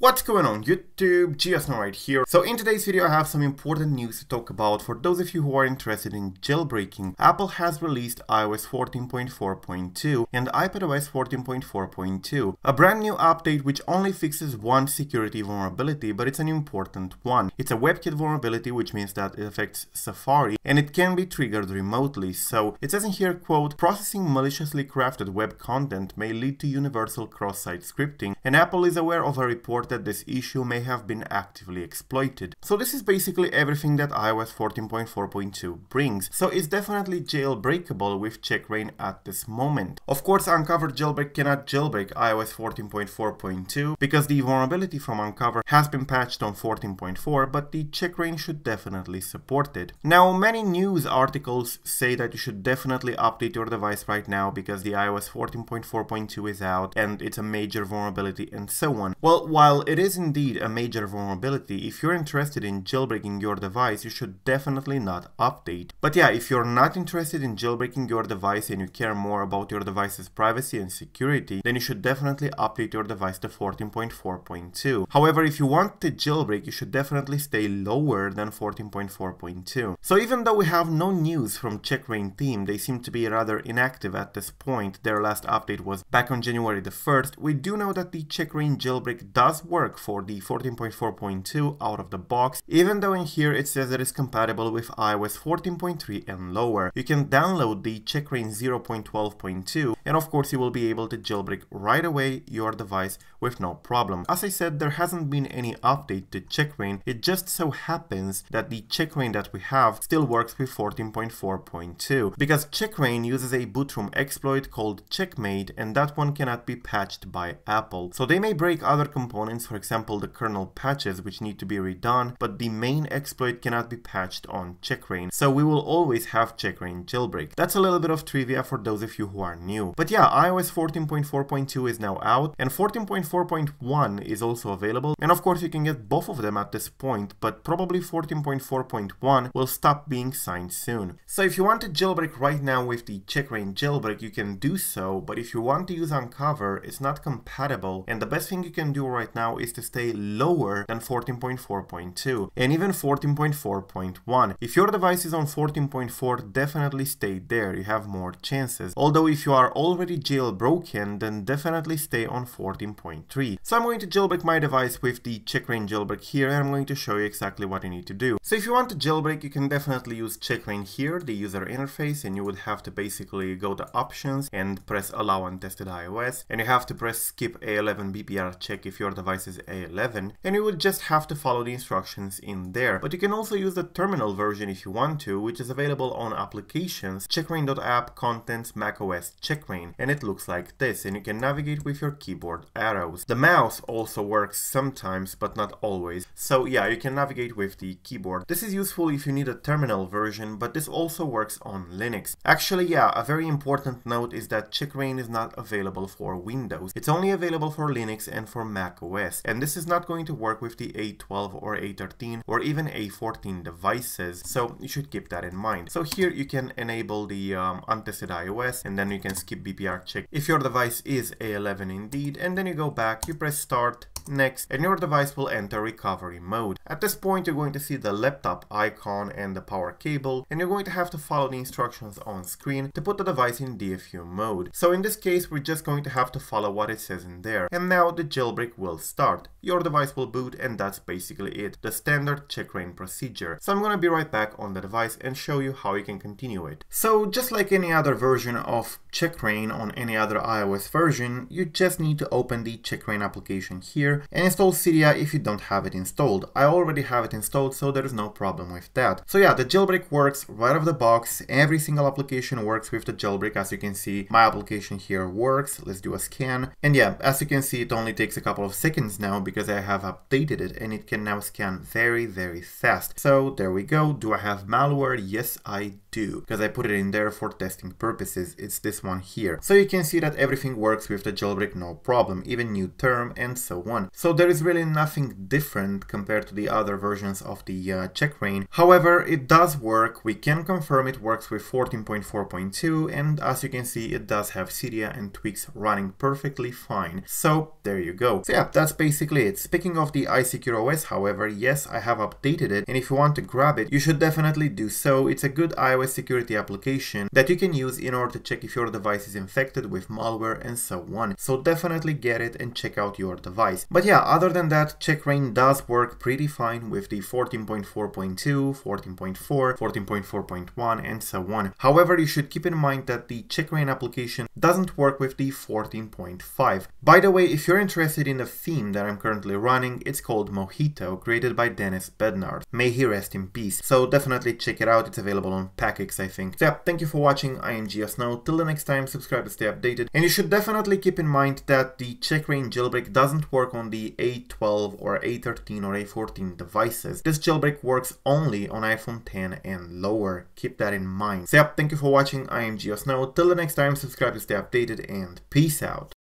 What's going on YouTube, GeoSn0w here. So in today's video I have some important news to talk about for those of you who are interested in jailbreaking. Apple has released iOS 14.4.2 and iPadOS 14.4.2, a brand new update which only fixes one security vulnerability but it's an important one. It's a WebKit vulnerability which means that it affects Safari and it can be triggered remotely. So it says in here quote, processing maliciously crafted web content may lead to universal cross-site scripting and Apple is aware of a report that this issue may have been actively exploited. So this is basically everything that iOS 14.4.2 brings, so it's definitely jailbreakable with checkra1n at this moment. Of course Unc0ver jailbreak cannot jailbreak iOS 14.4.2 because the vulnerability from Unc0ver has been patched on 14.4 but the checkra1n should definitely support it. Now many news articles say that you should definitely update your device right now because the iOS 14.4.2 is out and it's a major vulnerability and so on. Well while while it is indeed a major vulnerability, if you're interested in jailbreaking your device, you should definitely not update. But yeah, if you're not interested in jailbreaking your device and you care more about your device's privacy and security, then you should definitely update your device to 14.4.2. However, if you want to jailbreak, you should definitely stay lower than 14.4.2. So even though we have no news from checkra1n team, they seem to be rather inactive at this point, their last update was back on January the 1st, we do know that the checkra1n jailbreak does work for the 14.4.2 out of the box, even though in here it says that it's compatible with iOS 14.3 and lower. You can download the checkra1n 0.12.2 and of course you will be able to jailbreak right away your device with no problem. As I said, there hasn't been any update to checkra1n, it just so happens that the checkra1n that we have still works with 14.4.2 because checkra1n uses a bootrom exploit called checkm8 and that one cannot be patched by Apple. So they may break other components for example the kernel patches which need to be redone, but the main exploit cannot be patched on checkra1n, so we will always have checkra1n jailbreak. That's a little bit of trivia for those of you who are new. But yeah, iOS 14.4.2 is now out, and 14.4.1 is also available, and of course you can get both of them at this point, but probably 14.4.1 will stop being signed soon. So if you want to jailbreak right now with the checkra1n jailbreak, you can do so, but if you want to use Unc0ver, it's not compatible, and the best thing you can do right now now is to stay lower than 14.4.2 and even 14.4.1. If your device is on 14.4, definitely stay there, you have more chances. Although if you are already jailbroken, then definitely stay on 14.3. So I'm going to jailbreak my device with the checkra1n jailbreak here and I'm going to show you exactly what you need to do. So if you want to jailbreak, you can definitely use checkra1n here, the user interface, and you would have to basically go to options and press allow untested iOS and you have to press skip A11 BPR check if your device is A11 and you would just have to follow the instructions in there. But you can also use the terminal version if you want to, which is available on applications, checkra1n.app, contents, macOS, checkra1n, and it looks like this, and you can navigate with your keyboard arrows. The mouse also works sometimes, but not always. So yeah, you can navigate with the keyboard. This is useful if you need a terminal version, but this also works on Linux. Actually, yeah, a very important note is that checkra1n is not available for Windows. It's only available for Linux and for macOS And this is not going to work with the A12 or A13 or even A14 devices. So you should keep that in mind. So here you can enable the um, untested iOS and then you can skip BPR check if your device is A11 indeed. And then you go back, you press start, next, and your device will enter recovery mode. At this point, you're going to see the laptop icon and the power cable, and you're going to have to follow the instructions on screen to put the device in DFU mode. So in this case, we're just going to have to follow what it says in there. And now the jailbreak will start. Your device will boot, and that's basically it, the standard checkra1n procedure. So I'm gonna be right back on the device and show you how you can continue it. So just like any other version of checkra1n on any other iOS version, you just need to open the checkra1n application here and install Cydia if you don't have it installed. I already have it installed, so there is no problem with that. So yeah, the jailbreak works right out of the box. Every single application works with the jailbreak. As you can see, my application here works. Let's do a scan. And yeah, as you can see, it only takes a couple of seconds now because I have updated it and it can now scan very, very fast. So there we go. Do I have malware? Yes, I do because I put it in there for testing purposes. It's this one here. So you can see that everything works with the jailbreak no problem, even new term and so on. So there is really nothing different compared to the other versions of the uh, checkra1n. However, it does work. We can confirm it works with 14.4.2 and as you can see it does have Cydia and tweaks running perfectly fine. So there you go. So yeah, that's basically it. Speaking of the iSecureOS, however, yes, I have updated it and if you want to grab it, you should definitely do so. It's a good iOS security application that you can use in order to check if your device is infected with malware and so on. So definitely get it and check out your device. But yeah, other than that, checkra1n does work pretty fine with the 14.4.2, 14.4, 14.4.1 and so on. However, you should keep in mind that the checkra1n application doesn't work with the 14.5. By the way, if you're interested in the theme that I'm currently running, it's called Mojito, created by Dennis Bednarz. May he rest in peace. So definitely check it out, it's available on Packix I think. So yeah, thank you for watching, I am GeoSn0w. Till the next time, subscribe to stay updated. And you should definitely keep in mind that the checkra1n jailbreak doesn't work on the A12 or A13 or A14 devices. This jailbreak works only on iPhone 10 and lower. Keep that in mind. So yeah, thank you for watching, I am GeoSn0w. Till the next time, subscribe to stay updated and peace out.